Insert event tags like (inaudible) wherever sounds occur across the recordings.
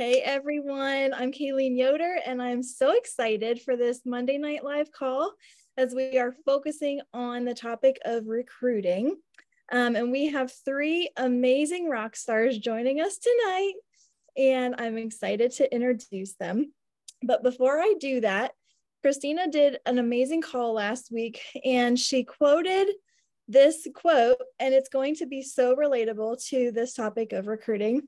Hey everyone, I'm Kaylene Yoder, and I'm so excited for this Monday Night Live call as we are focusing on the topic of recruiting. Um, and we have three amazing rock stars joining us tonight, and I'm excited to introduce them. But before I do that, Christina did an amazing call last week, and she quoted this quote, and it's going to be so relatable to this topic of recruiting.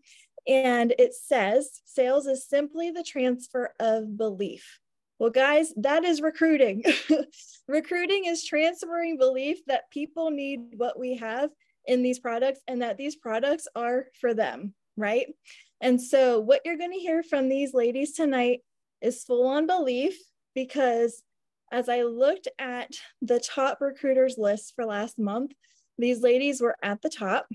And it says, sales is simply the transfer of belief. Well, guys, that is recruiting. (laughs) recruiting is transferring belief that people need what we have in these products and that these products are for them, right? And so, what you're going to hear from these ladies tonight is full on belief because as I looked at the top recruiters list for last month, these ladies were at the top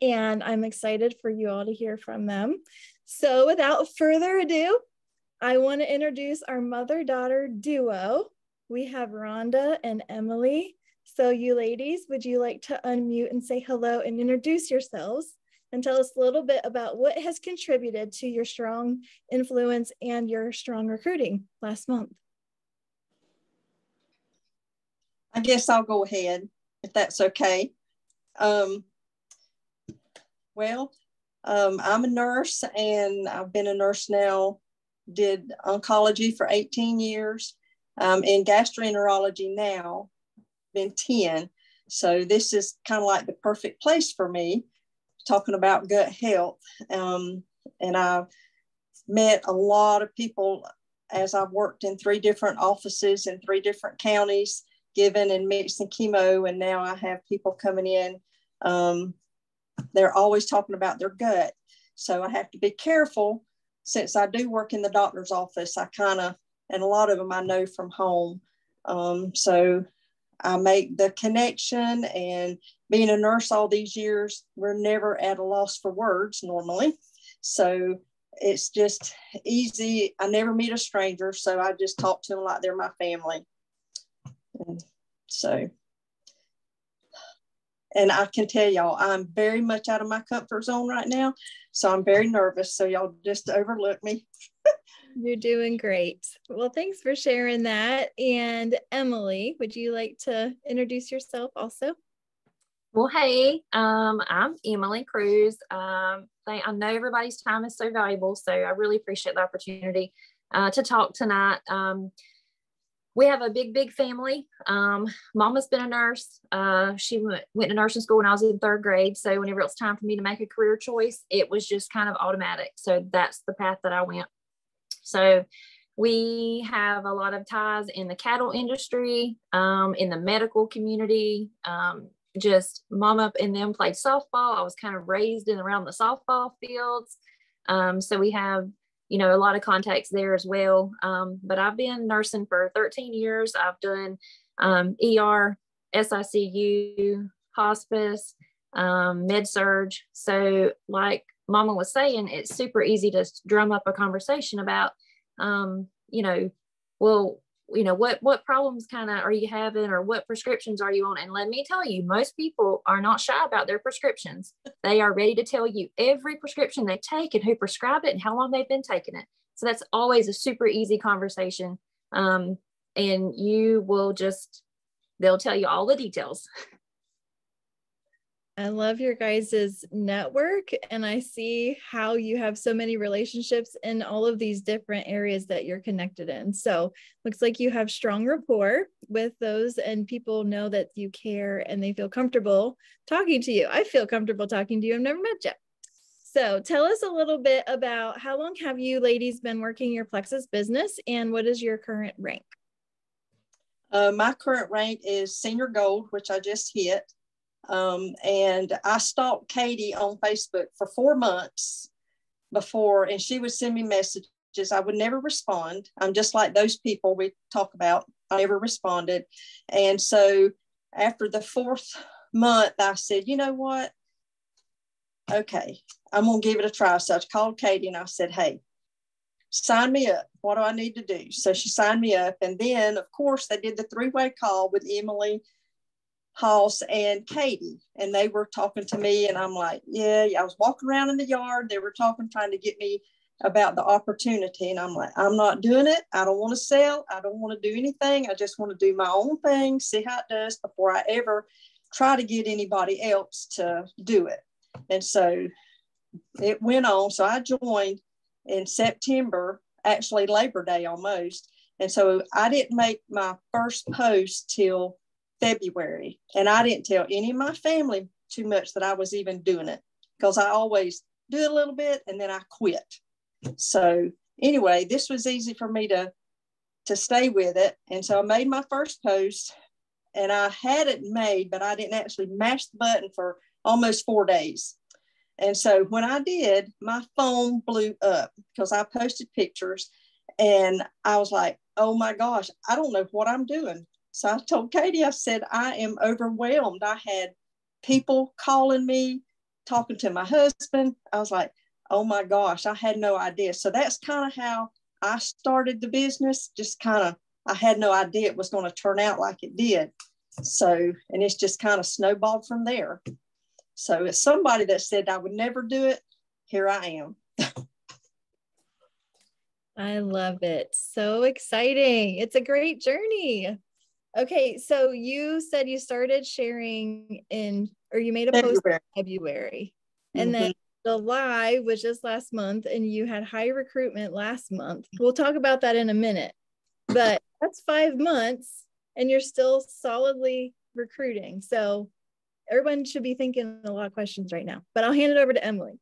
and I'm excited for you all to hear from them. So without further ado, I want to introduce our mother-daughter duo. We have Rhonda and Emily. So you ladies, would you like to unmute and say hello and introduce yourselves and tell us a little bit about what has contributed to your strong influence and your strong recruiting last month? I guess I'll go ahead if that's okay. Um, well, um, I'm a nurse and I've been a nurse now, did oncology for 18 years, um, in gastroenterology now, been 10. So this is kind of like the perfect place for me, talking about gut health. Um, and I've met a lot of people as I've worked in three different offices in three different counties, given and mixing chemo. And now I have people coming in um, they're always talking about their gut. So I have to be careful since I do work in the doctor's office. I kind of, and a lot of them I know from home. Um, so I make the connection and being a nurse all these years, we're never at a loss for words normally. So it's just easy. I never meet a stranger. So I just talk to them like they're my family. And so and I can tell y'all, I'm very much out of my comfort zone right now. So I'm very nervous. So y'all just overlook me. You're doing great. Well, thanks for sharing that. And Emily, would you like to introduce yourself also? Well, hey, um, I'm Emily Crews. Um, I know everybody's time is so valuable, so I really appreciate the opportunity uh, to talk tonight. Um, we have a big, big family. Um, Mama's been a nurse. Uh, she went, went to nursing school when I was in third grade. So whenever it was time for me to make a career choice, it was just kind of automatic. So that's the path that I went. So we have a lot of ties in the cattle industry, um, in the medical community. Um, just Mama and them played softball. I was kind of raised in around the softball fields. Um, so we have you know, a lot of contacts there as well. Um, but I've been nursing for 13 years. I've done um, ER, SICU, hospice, um, med surg. So, like Mama was saying, it's super easy to drum up a conversation about, um, you know, well, you know what what problems kind of are you having or what prescriptions are you on? And let me tell you most people are not shy about their prescriptions. They are ready to tell you every prescription they take and who prescribed it and how long they've been taking it. So that's always a super easy conversation um, and you will just they'll tell you all the details (laughs) I love your guys' network and I see how you have so many relationships in all of these different areas that you're connected in. So looks like you have strong rapport with those and people know that you care and they feel comfortable talking to you. I feel comfortable talking to you. I've never met you. So tell us a little bit about how long have you ladies been working your Plexus business and what is your current rank? Uh, my current rank is senior gold, which I just hit. Um, and I stalked Katie on Facebook for four months before, and she would send me messages. I would never respond. I'm just like those people we talk about. I never responded. And so after the fourth month, I said, you know what? Okay, I'm going to give it a try. So I called Katie and I said, hey, sign me up. What do I need to do? So she signed me up. And then, of course, they did the three way call with Emily Haas and Katie, and they were talking to me, and I'm like, yeah, yeah. I was walking around in the yard. They were talking, trying to get me about the opportunity. And I'm like, I'm not doing it. I don't want to sell. I don't want to do anything. I just want to do my own thing, see how it does before I ever try to get anybody else to do it. And so it went on. So I joined in September, actually Labor Day almost. And so I didn't make my first post till February. And I didn't tell any of my family too much that I was even doing it because I always do a little bit and then I quit. So anyway, this was easy for me to to stay with it. And so I made my first post and I had it made, but I didn't actually mash the button for almost four days. And so when I did, my phone blew up because I posted pictures and I was like, oh my gosh, I don't know what I'm doing. So I told Katie, I said, I am overwhelmed. I had people calling me, talking to my husband. I was like, oh my gosh, I had no idea. So that's kind of how I started the business. Just kind of, I had no idea it was going to turn out like it did. So, and it's just kind of snowballed from there. So, as somebody that said I would never do it, here I am. (laughs) I love it. So exciting. It's a great journey. Okay, so you said you started sharing in, or you made a February. post in February, and mm-hmm. then July was just last month, and you had high recruitment last month. We'll talk about that in a minute, but (laughs) that's five months, and you're still solidly recruiting. So everyone should be thinking a lot of questions right now, but I'll hand it over to Emily.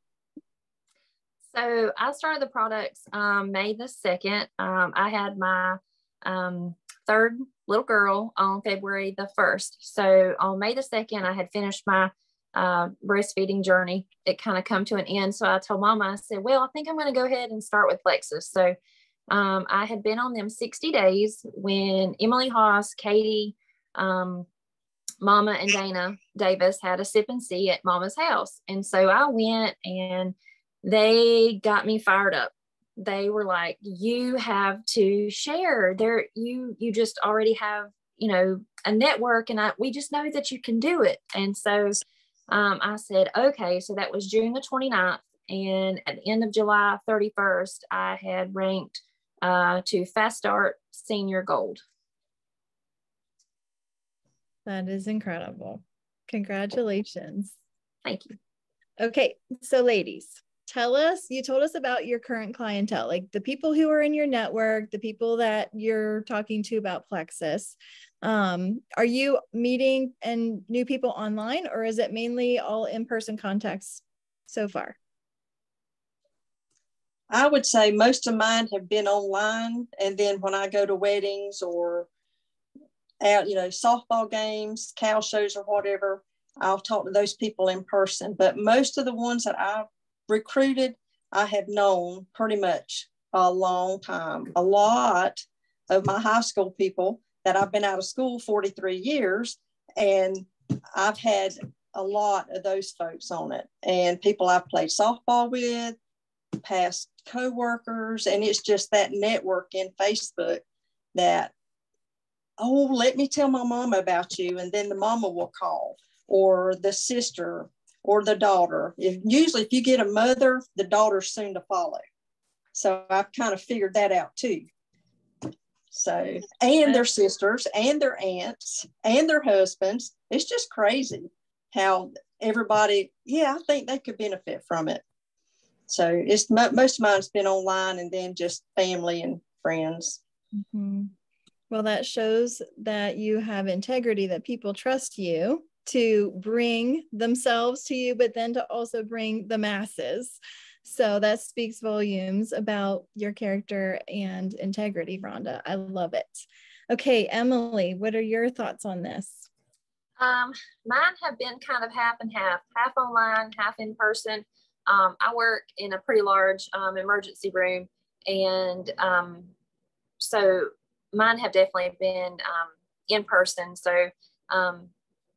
So I started the products um, May the 2nd. Um, I had my um, third little girl on February the 1st. So on May the 2nd, I had finished my uh, breastfeeding journey. It kind of come to an end. So I told mama, I said, well, I think I'm going to go ahead and start with Plexus. So um, I had been on them 60 days when Emily Haas, Katie, um, Mama and Dana Davis had a sip and see at Mama's house. And so I went and they got me fired up they were like you have to share. There you you just already have you know a network and I we just know that you can do it. And so um, I said okay. So that was June the 29th and at the end of July 31st I had ranked uh, to fast start senior gold. That is incredible. Congratulations. Thank you. Okay so ladies tell us you told us about your current clientele like the people who are in your network the people that you're talking to about plexus. Um, are you meeting and new people online or is it mainly all in-person contacts so far? I would say most of mine have been online and then when i go to weddings or out you know softball games cow shows or whatever i'll talk to those people in person. But most of the ones that i've recruited, I have known pretty much a long time. A lot of my high school people that I've been out of school 43 years, and I've had a lot of those folks on it, and people I've played softball with, past coworkers, and it's just that network in Facebook that, oh, let me tell my mama about you, and then the mama will call, or the sister or the daughter. If, usually, if you get a mother, the daughter's soon to follow. So I've kind of figured that out too. So, and their sisters and their aunts and their husbands. It's just crazy how everybody, yeah, I think they could benefit from it. So it's most of mine's been online and then just family and friends. Mm-hmm. Well, that shows that you have integrity, that people trust you to bring themselves to you, but then to also bring the masses. So that speaks volumes about your character and integrity, Rhonda. I love it. Okay, Emily, what are your thoughts on this? Um, mine have been kind of half and half, half online, half in person. Um, I work in a pretty large um, emergency room, and um, so mine have definitely been um, in person. So um,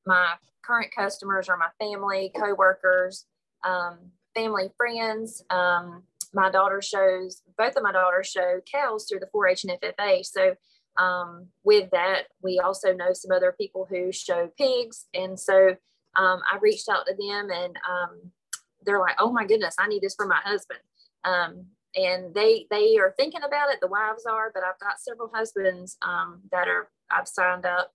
my current customers are my family, coworkers, um, family, friends. Um, my daughter shows, both of my daughters show cows through the 4-H and FFA. So um, with that, we also know some other people who show pigs. And so um, I reached out to them and um, they're like, oh my goodness, I need this for my husband. Um, and they they are thinking about it. The wives are, but I've got several husbands um, that are I've signed up.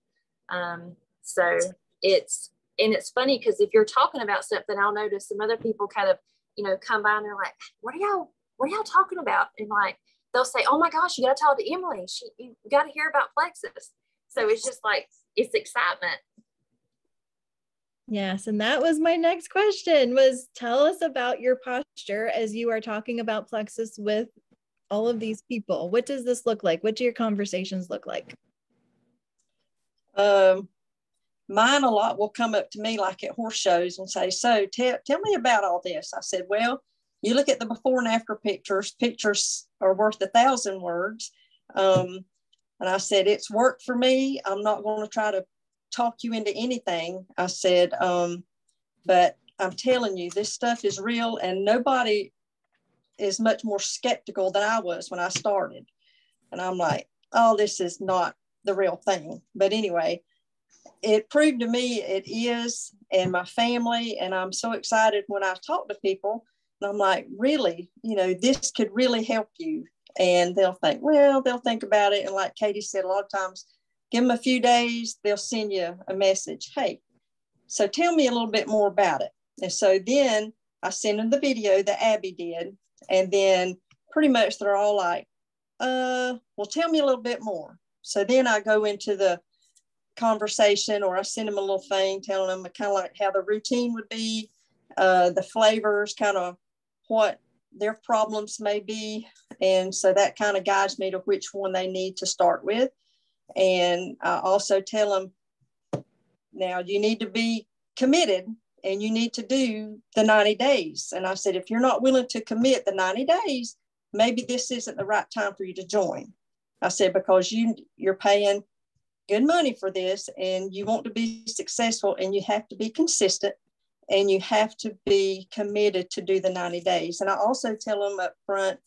Um, so it's and it's funny because if you're talking about something, I'll notice some other people kind of you know come by and they're like, "What are y'all? What are y'all talking about?" And like they'll say, "Oh my gosh, you got to talk to Emily. She you got to hear about Plexus." So it's just like it's excitement. Yes, and that was my next question was tell us about your posture as you are talking about plexus with all of these people. What does this look like? What do your conversations look like? Um mine a lot will come up to me like at horse shows and say, "So, tell tell me about all this." I said, "Well, you look at the before and after pictures. Pictures are worth a thousand words." Um, and I said, "It's worked for me. I'm not going to try to talk you into anything. I said, um, but I'm telling you, this stuff is real, and nobody is much more skeptical than I was when I started. And I'm like, oh, this is not the real thing. But anyway, it proved to me it is, and my family, and I'm so excited when I talk to people. And I'm like, really, you know, this could really help you. And they'll think, well, they'll think about it. And like Katie said, a lot of times give them a few days, they'll send you a message. Hey, so tell me a little bit more about it. And so then I send them the video that Abby did. And then pretty much they're all like, uh, well, tell me a little bit more. So then I go into the conversation or I send them a little thing telling them kind of like how the routine would be, uh, the flavors, kind of what their problems may be. And so that kind of guides me to which one they need to start with. And I also tell them now you need to be committed and you need to do the 90 days. And I said, if you're not willing to commit the 90 days, maybe this isn't the right time for you to join. I said, because you you're paying good money for this and you want to be successful and you have to be consistent and you have to be committed to do the 90 days. And I also tell them up front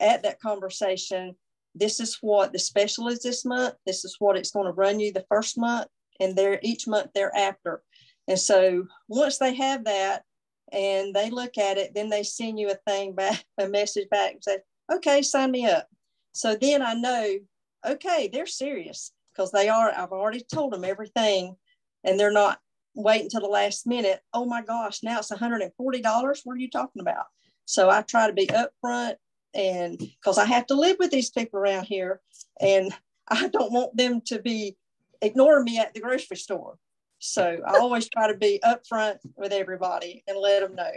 at that conversation this is what the special is this month. This is what it's going to run you the first month and there each month thereafter. And so once they have that and they look at it, then they send you a thing back, (laughs) a message back and say, okay, sign me up. So then I know, okay, they're serious because they are, I've already told them everything and they're not waiting until the last minute. Oh my gosh, now it's $140. What are you talking about? So I try to be upfront and because I have to live with these people around here, and I don't want them to be ignoring me at the grocery store. So I (laughs) always try to be upfront with everybody and let them know.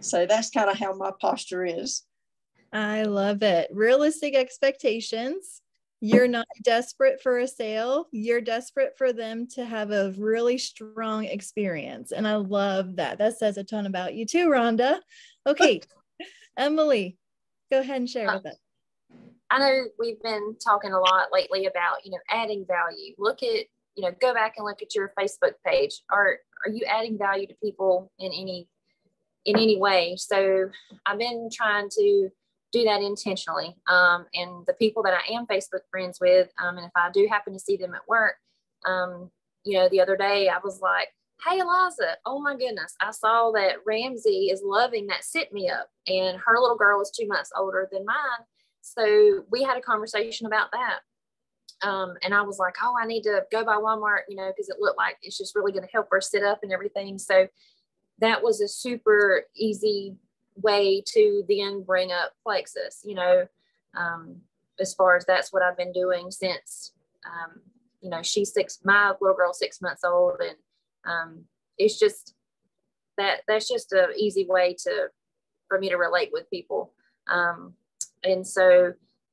So that's kind of how my posture is. I love it. Realistic expectations. You're not desperate for a sale. You're desperate for them to have a really strong experience. And I love that. That says a ton about you too, Rhonda. Okay, (laughs) Emily, go ahead and share uh, with us. I know we've been talking a lot lately about, you know, adding value. Look at, you know, go back and look at your Facebook page. Are are you adding value to people in any in any way? So I've been trying to do that intentionally. Um, and the people that I am Facebook friends with, um, and if I do happen to see them at work, um, you know, the other day I was like, Hey, Eliza, oh my goodness, I saw that Ramsey is loving that sit me up, and her little girl is two months older than mine. So we had a conversation about that. Um, and I was like, oh, I need to go by Walmart, you know, because it looked like it's just really going to help her sit up and everything. So that was a super easy way to then bring up plexus, you know, um, as far as that's what I've been doing since, um, you know, she's six, my little girl, six months old. And um, it's just that that's just an easy way to for me to relate with people um, and so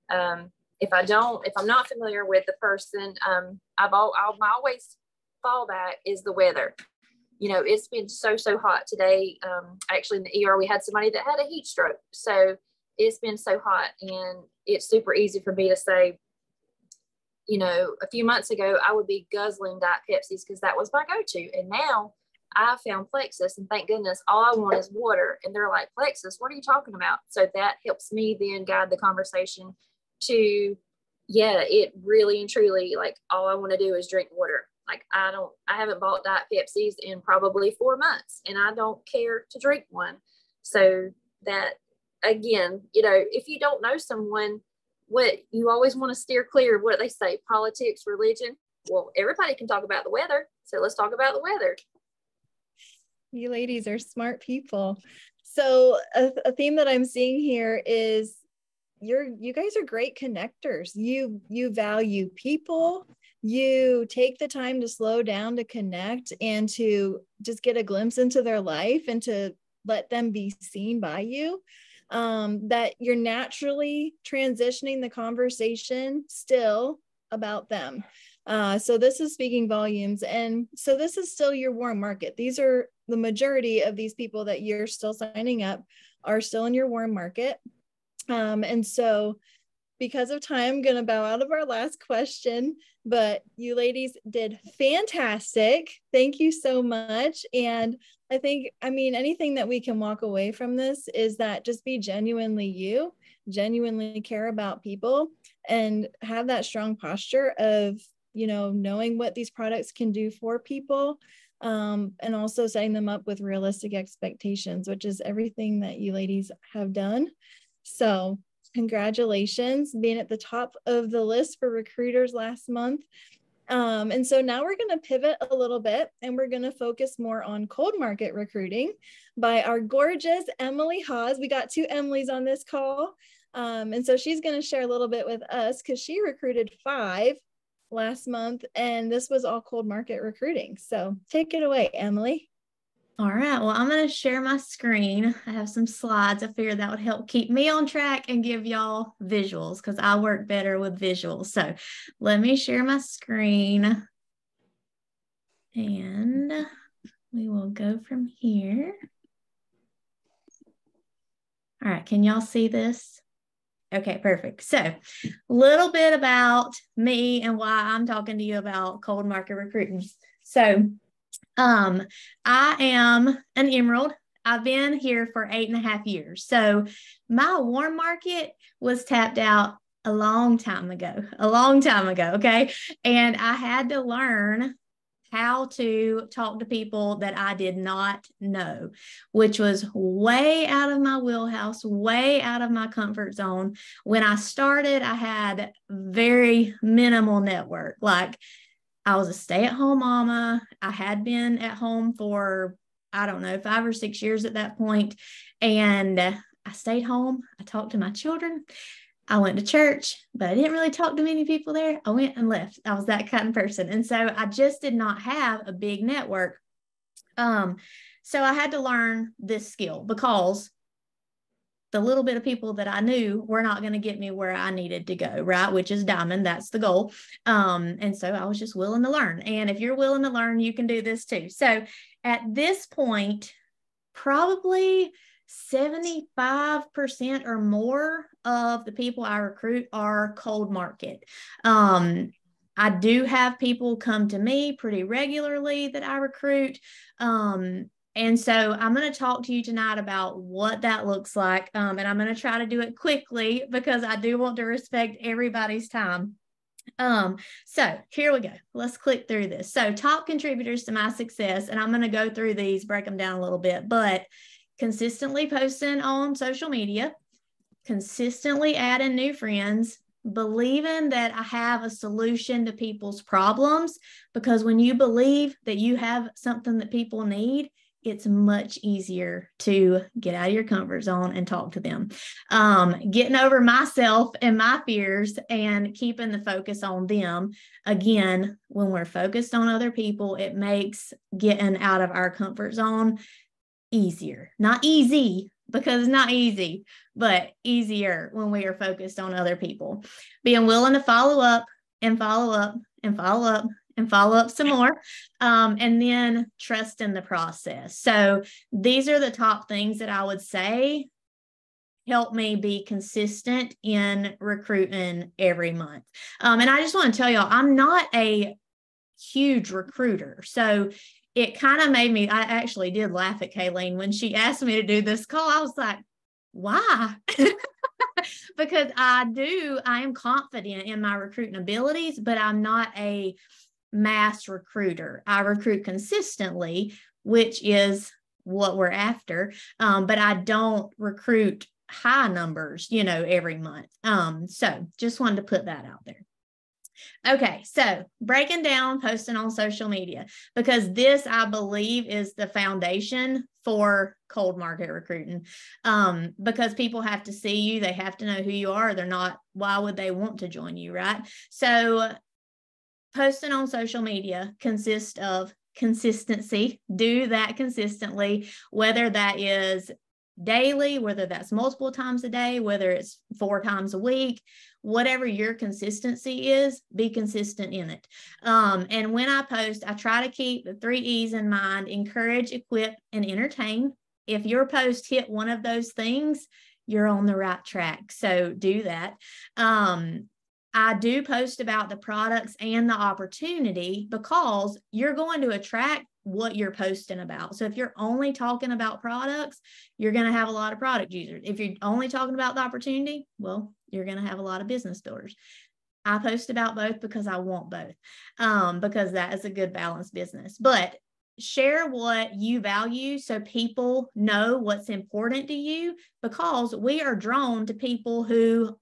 um, if i don't if i'm not familiar with the person um, i've all, I'll, always fall back is the weather you know it's been so so hot today um, actually in the er we had somebody that had a heat stroke so it's been so hot and it's super easy for me to say you know, a few months ago, I would be guzzling Diet Pepsis because that was my go to. And now I found Plexus, and thank goodness, all I want is water. And they're like, Plexus, what are you talking about? So that helps me then guide the conversation to, yeah, it really and truly, like, all I want to do is drink water. Like, I don't, I haven't bought Diet Pepsis in probably four months, and I don't care to drink one. So that again, you know, if you don't know someone, what you always want to steer clear of what they say, politics, religion. Well, everybody can talk about the weather. So let's talk about the weather. You ladies are smart people. So a, a theme that I'm seeing here is you're you guys are great connectors. You you value people. You take the time to slow down to connect and to just get a glimpse into their life and to let them be seen by you um, that you're naturally transitioning the conversation still about them. Uh, so this is speaking volumes. And so this is still your warm market. These are the majority of these people that you're still signing up are still in your warm market. Um, and so because of time, I'm going to bow out of our last question, but you ladies did fantastic. Thank you so much. And I think, I mean, anything that we can walk away from this is that just be genuinely you, genuinely care about people, and have that strong posture of, you know, knowing what these products can do for people. Um, and also setting them up with realistic expectations, which is everything that you ladies have done. So, congratulations being at the top of the list for recruiters last month. Um, and so now we're going to pivot a little bit and we're going to focus more on cold market recruiting by our gorgeous Emily Haas. We got two Emily's on this call. Um, and so she's going to share a little bit with us because she recruited five last month and this was all cold market recruiting. So take it away, Emily. All right. Well, I'm going to share my screen. I have some slides. I figured that would help keep me on track and give y'all visuals because I work better with visuals. So let me share my screen and we will go from here. All right. Can y'all see this? Okay, perfect. So, a little bit about me and why I'm talking to you about cold market recruiting. So, um, I am an emerald. I've been here for eight and a half years. So my warm market was tapped out a long time ago, a long time ago. Okay. And I had to learn how to talk to people that I did not know, which was way out of my wheelhouse, way out of my comfort zone. When I started, I had very minimal network. Like I was a stay at home mama. I had been at home for, I don't know, five or six years at that point. And I stayed home. I talked to my children. I went to church, but I didn't really talk to many people there. I went and left. I was that kind of person. And so I just did not have a big network. Um, so I had to learn this skill because the little bit of people that I knew were not going to get me where I needed to go, right? Which is diamond. That's the goal. Um, and so I was just willing to learn. And if you're willing to learn, you can do this too. So at this point, probably 75% or more of the people I recruit are cold market. Um, I do have people come to me pretty regularly that I recruit. Um, and so I'm going to talk to you tonight about what that looks like. Um, and I'm going to try to do it quickly because I do want to respect everybody's time. Um, so here we go. Let's click through this. So top contributors to my success, and I'm going to go through these, break them down a little bit, but consistently posting on social media, consistently adding new friends, believing that I have a solution to people's problems. Because when you believe that you have something that people need, it's much easier to get out of your comfort zone and talk to them. Um, getting over myself and my fears and keeping the focus on them. Again, when we're focused on other people, it makes getting out of our comfort zone easier. Not easy, because it's not easy, but easier when we are focused on other people. Being willing to follow up and follow up and follow up and follow up some more um, and then trust in the process. So these are the top things that i would say help me be consistent in recruiting every month. Um, and i just want to tell y'all i'm not a huge recruiter. So it kind of made me i actually did laugh at Kaylene when she asked me to do this call. I was like why? (laughs) Because i do i am confident in my recruiting abilities but i'm not a mass recruiter. I recruit consistently, which is what we're after. Um, but I don't recruit high numbers, you know, every month. Um, so just wanted to put that out there. Okay, so breaking down posting on social media because this, I believe, is the foundation for cold market recruiting. Um, because people have to see you, they have to know who you are. They're not, why would they want to join you, right? So, posting on social media consists of consistency. Do that consistently, whether that is daily, whether that's multiple times a day, whether it's four times a week, whatever your consistency is, be consistent in it. Um, and when I post, I try to keep the three E's in mind encourage, equip, and entertain. If your post hit one of those things, you're on the right track. So do that. Um, I do post about the products and the opportunity because you're going to attract what you're posting about. So if you're only talking about products, you're going to have a lot of product users. If you're only talking about the opportunity, well, you're going to have a lot of business builders. I post about both because I want both, um, because that is a good balanced business. But share what you value so people know what's important to you because we are drawn to people who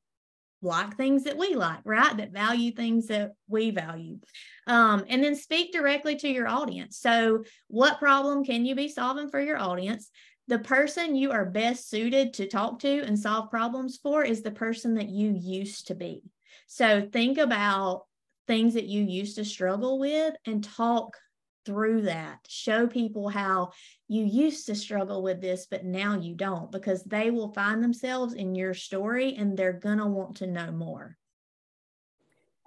like things that we like, right? That value things that we value. Um, and then speak directly to your audience. So, what problem can you be solving for your audience? The person you are best suited to talk to and solve problems for is the person that you used to be. So, think about things that you used to struggle with and talk through that. Show people how you used to struggle with this, but now you don't, because they will find themselves in your story and they're going to want to know more.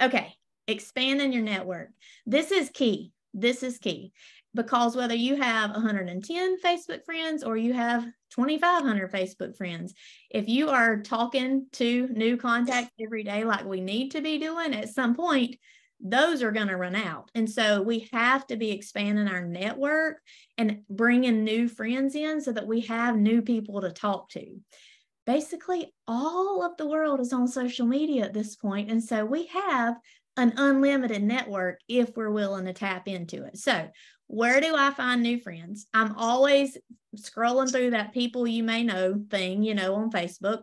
Okay, expanding your network. This is key. This is key because whether you have 110 Facebook friends or you have 2,500 Facebook friends, if you are talking to new contacts every day, like we need to be doing, at some point, those are going to run out. And so we have to be expanding our network and bringing new friends in so that we have new people to talk to. Basically, all of the world is on social media at this point, And so we have an unlimited network if we're willing to tap into it. So, where do I find new friends? I'm always scrolling through that people you may know thing, you know, on Facebook.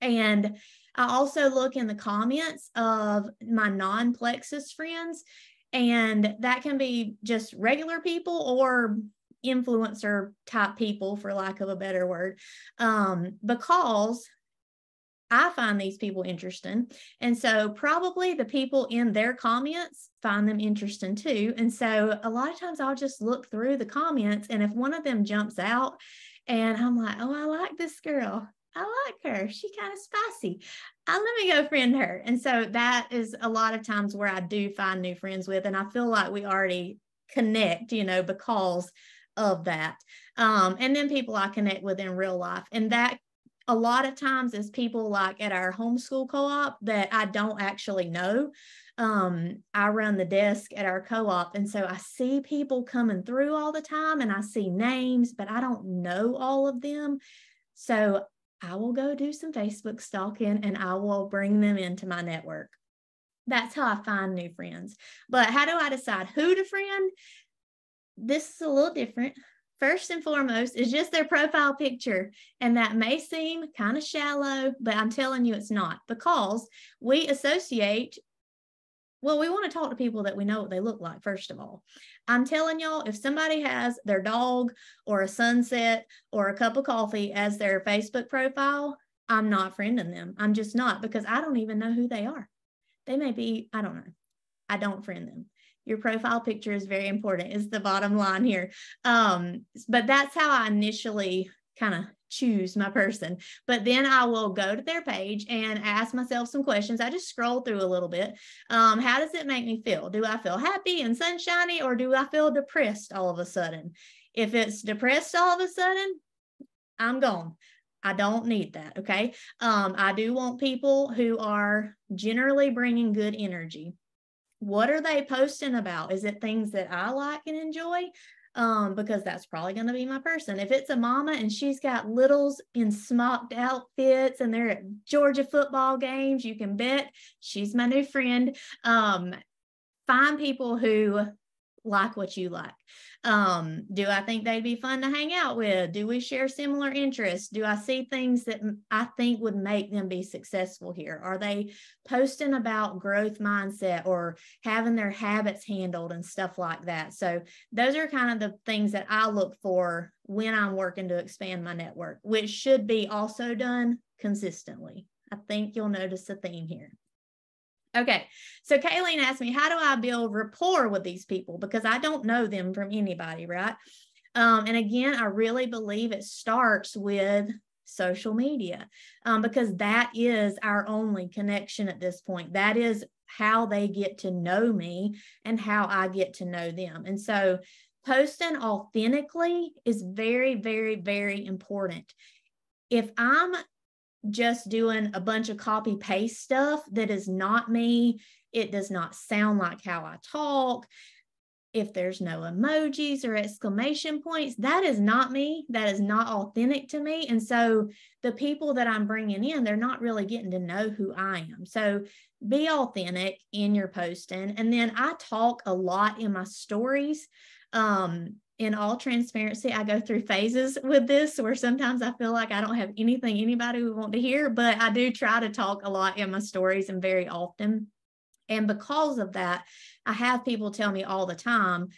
And I also look in the comments of my non plexus friends, and that can be just regular people or influencer type people, for lack of a better word, um, because I find these people interesting. And so, probably the people in their comments find them interesting too. And so, a lot of times I'll just look through the comments, and if one of them jumps out, and I'm like, oh, I like this girl. I like her. She kind of spicy. I let me go friend her. And so that is a lot of times where I do find new friends with, and I feel like we already connect, you know, because of that. Um, and then people I connect with in real life. And that a lot of times is people like at our homeschool co-op that I don't actually know. Um, I run the desk at our co-op, and so I see people coming through all the time, and I see names, but I don't know all of them. So I will go do some Facebook stalking and I will bring them into my network. That's how I find new friends. But how do I decide who to friend? This is a little different. First and foremost is just their profile picture. And that may seem kind of shallow, but I'm telling you it's not because we associate well, we want to talk to people that we know what they look like, first of all. I'm telling y'all, if somebody has their dog or a sunset or a cup of coffee as their Facebook profile, I'm not friending them. I'm just not because I don't even know who they are. They may be, I don't know. I don't friend them. Your profile picture is very important, is the bottom line here. Um, but that's how I initially kind of choose my person. But then I will go to their page and ask myself some questions. I just scroll through a little bit. Um, how does it make me feel? Do I feel happy and sunshiny or do I feel depressed all of a sudden? If it's depressed all of a sudden, I'm gone. I don't need that. Okay. Um, I do want people who are generally bringing good energy. What are they posting about? Is it things that I like and enjoy? Um, because that's probably going to be my person. If it's a mama and she's got littles in smocked outfits and they're at Georgia football games, you can bet she's my new friend. Um, find people who like what you like. Um, do I think they'd be fun to hang out with? Do we share similar interests? Do I see things that I think would make them be successful here? Are they posting about growth mindset or having their habits handled and stuff like that? So, those are kind of the things that I look for when I'm working to expand my network, which should be also done consistently. I think you'll notice a theme here. Okay, so Kaylene asked me, how do I build rapport with these people? Because I don't know them from anybody, right? Um, and again, I really believe it starts with social media um, because that is our only connection at this point. That is how they get to know me and how I get to know them. And so posting authentically is very, very, very important. If I'm just doing a bunch of copy paste stuff that is not me. It does not sound like how I talk. If there's no emojis or exclamation points, that is not me. That is not authentic to me. And so the people that I'm bringing in, they're not really getting to know who I am. So be authentic in your posting. And then I talk a lot in my stories. Um, in all transparency, I go through phases with this where sometimes I feel like I don't have anything anybody would want to hear, but I do try to talk a lot in my stories and very often. And because of that, I have people tell me all the time,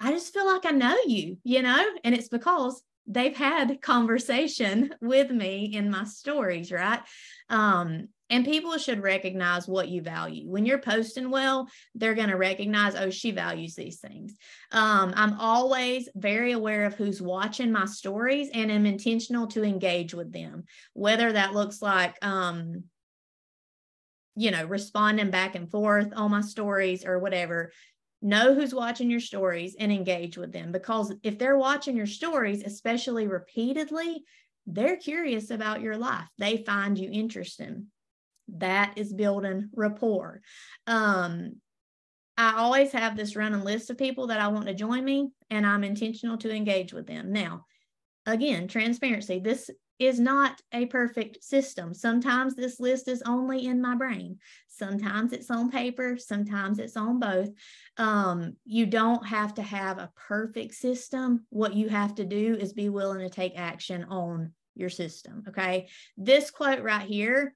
I just feel like I know you, you know, and it's because they've had conversation (laughs) with me in my stories, right? Um, and people should recognize what you value. When you're posting well, they're going to recognize, oh, she values these things. Um, I'm always very aware of who's watching my stories and am intentional to engage with them, whether that looks like, um, you know, responding back and forth on my stories or whatever. Know who's watching your stories and engage with them because if they're watching your stories, especially repeatedly, they're curious about your life. They find you interesting that is building rapport. Um, I always have this running list of people that I want to join me, and I'm intentional to engage with them. Now, again, transparency. This is not a perfect system. Sometimes this list is only in my brain. Sometimes it's on paper. Sometimes it's on both. Um, you don't have to have a perfect system. What you have to do is be willing to take action on your system. Okay. This quote right here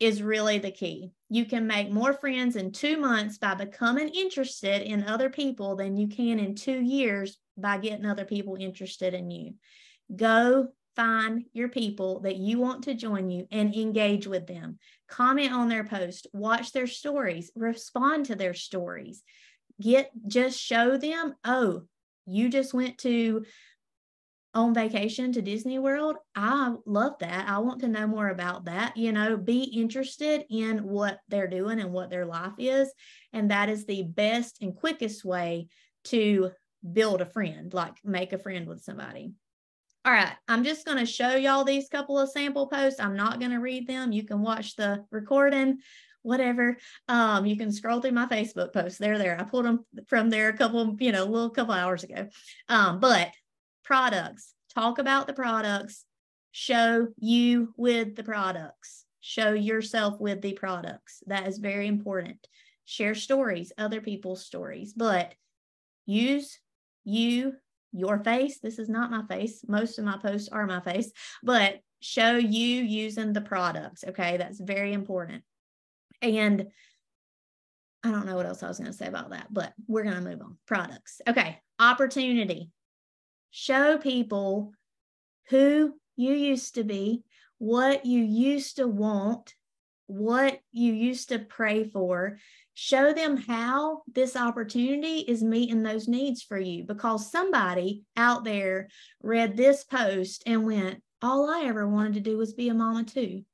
is really the key. You can make more friends in two months by becoming interested in other people than you can in two years by getting other people interested in you. Go find your people that you want to join you and engage with them. Comment on their post, watch their stories, respond to their stories. Get just show them, oh, you just went to on vacation to Disney World, I love that. I want to know more about that. You know, be interested in what they're doing and what their life is. And that is the best and quickest way to build a friend, like make a friend with somebody. All right, I'm just going to show y'all these couple of sample posts. I'm not going to read them. You can watch the recording, whatever. Um, you can scroll through my Facebook posts. They're there. I pulled them from there a couple, you know, a little couple hours ago. Um, but products, talk about the products, show you with the products, show yourself with the products. That is very important. Share stories, other people's stories, but use you, your face. This is not my face. Most of my posts are my face, but show you using the products. Okay. That's very important. And I don't know what else I was going to say about that, but we're going to move on. Products. Okay. Opportunity show people who you used to be, what you used to want, what you used to pray for. Show them how this opportunity is meeting those needs for you because somebody out there read this post and went, All I ever wanted to do was be a mama too.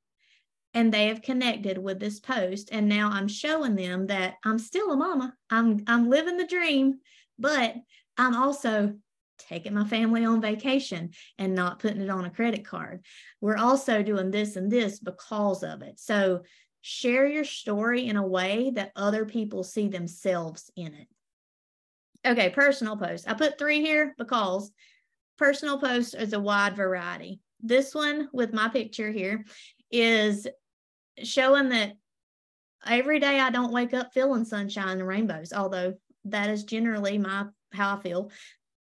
And they have connected with this post. And now I'm showing them that I'm still a mama. I'm I'm living the dream, but I'm also taking my family on vacation and not putting it on a credit card. We're also doing this and this because of it. So share your story in a way that other people see themselves in it. Okay, personal post. I put three here because personal posts is a wide variety. This one with my picture here is showing that every day I don't wake up feeling sunshine and rainbows, although that is generally my how I feel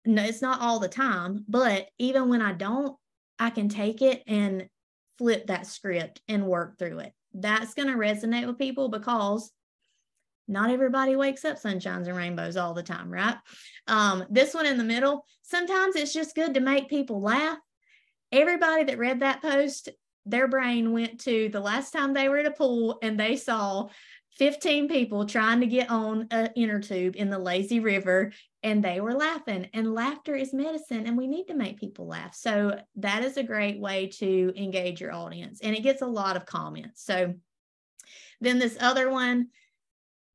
no, it's not all the time, but even when I don't, I can take it and flip that script and work through it. That's going to resonate with people because not everybody wakes up sunshines and rainbows all the time, right? Um, this one in the middle, sometimes it's just good to make people laugh. Everybody that read that post, their brain went to the last time they were at a pool and they saw 15 people trying to get on an inner tube in the lazy river and they were laughing and laughter is medicine and we need to make people laugh. So that is a great way to engage your audience and it gets a lot of comments. So then this other one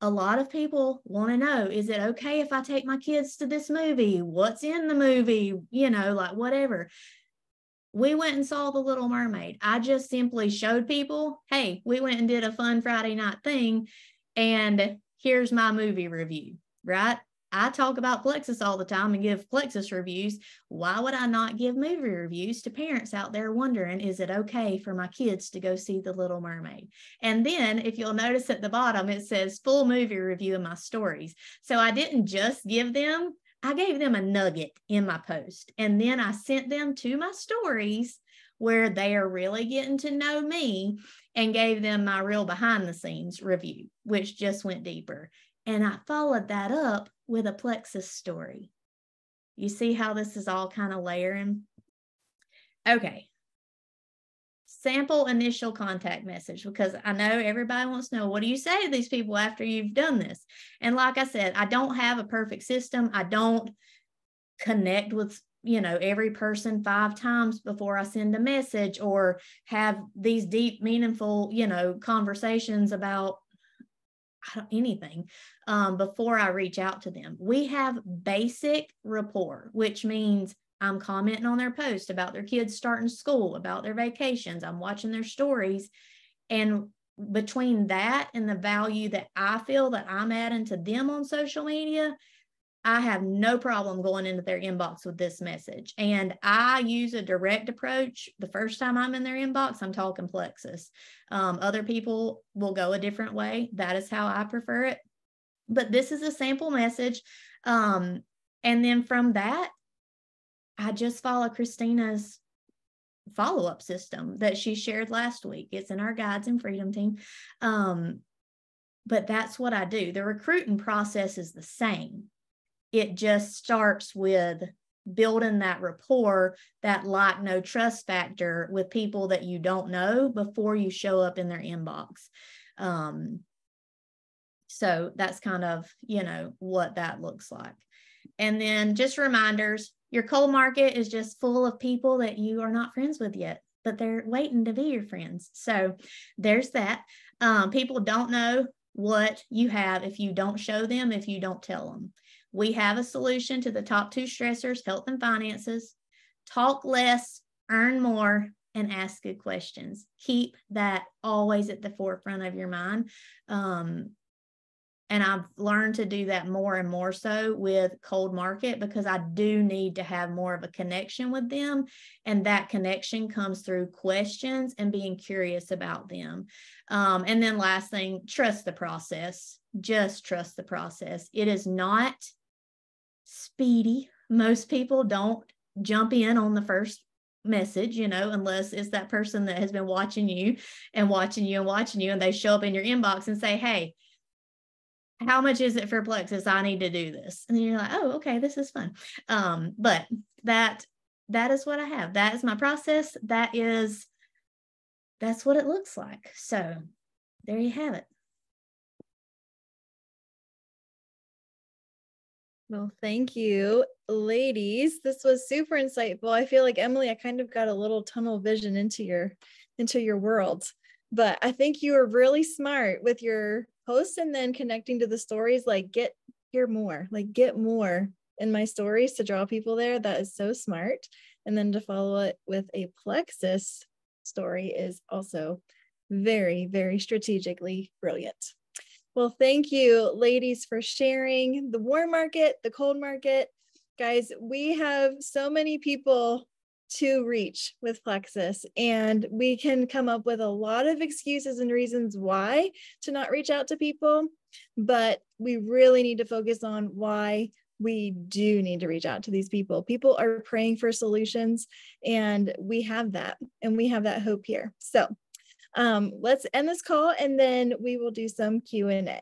a lot of people want to know is it okay if i take my kids to this movie? What's in the movie? You know like whatever. We went and saw the little mermaid. I just simply showed people hey we went and did a fun friday night thing and here's my movie review right I talk about Plexus all the time and give Plexus reviews. Why would I not give movie reviews to parents out there wondering, is it okay for my kids to go see The Little Mermaid? And then, if you'll notice at the bottom, it says full movie review of my stories. So I didn't just give them, I gave them a nugget in my post. And then I sent them to my stories where they are really getting to know me and gave them my real behind the scenes review, which just went deeper. And I followed that up with a plexus story. You see how this is all kind of layering? Okay. Sample initial contact message because I know everybody wants to know what do you say to these people after you've done this? And like I said, I don't have a perfect system. I don't connect with you know every person five times before i send a message or have these deep meaningful you know conversations about anything um, before I reach out to them. We have basic rapport, which means I'm commenting on their post about their kids starting school, about their vacations. I'm watching their stories. And between that and the value that I feel that I'm adding to them on social media, I have no problem going into their inbox with this message. And I use a direct approach. The first time I'm in their inbox, I'm talking Plexus. Um, other people will go a different way. That is how I prefer it. But this is a sample message. Um, and then from that, I just follow Christina's follow up system that she shared last week. It's in our Guides and Freedom team. Um, but that's what I do. The recruiting process is the same it just starts with building that rapport, that like, know trust factor with people that you don't know before you show up in their inbox. Um, so that's kind of, you know, what that looks like. And then just reminders your cold market is just full of people that you are not friends with yet, but they're waiting to be your friends. So there's that. Um, people don't know what you have if you don't show them, if you don't tell them. We have a solution to the top two stressors health and finances. Talk less, earn more, and ask good questions. Keep that always at the forefront of your mind. Um, and I've learned to do that more and more so with cold market because I do need to have more of a connection with them. And that connection comes through questions and being curious about them. Um, and then, last thing, trust the process. Just trust the process. It is not speedy. Most people don't jump in on the first message, you know, unless it's that person that has been watching you and watching you and watching you, and they show up in your inbox and say, Hey, how much is it for Plexus? I need to do this. And you're like, oh, okay, this is fun. Um, but that that is what I have. That is my process. That is that's what it looks like. So there you have it. Well, thank you, ladies. This was super insightful. I feel like Emily, I kind of got a little tunnel vision into your into your world. But I think you were really smart with your posts and then connecting to the stories like get hear more, like get more in my stories to draw people there. That is so smart. And then to follow it with a plexus story is also very, very strategically brilliant. Well, thank you, ladies, for sharing the warm market, the cold market. Guys, we have so many people to reach with Plexus, and we can come up with a lot of excuses and reasons why to not reach out to people. But we really need to focus on why we do need to reach out to these people. People are praying for solutions, and we have that, and we have that hope here. So, um, let's end this call and then we will do some Q&A.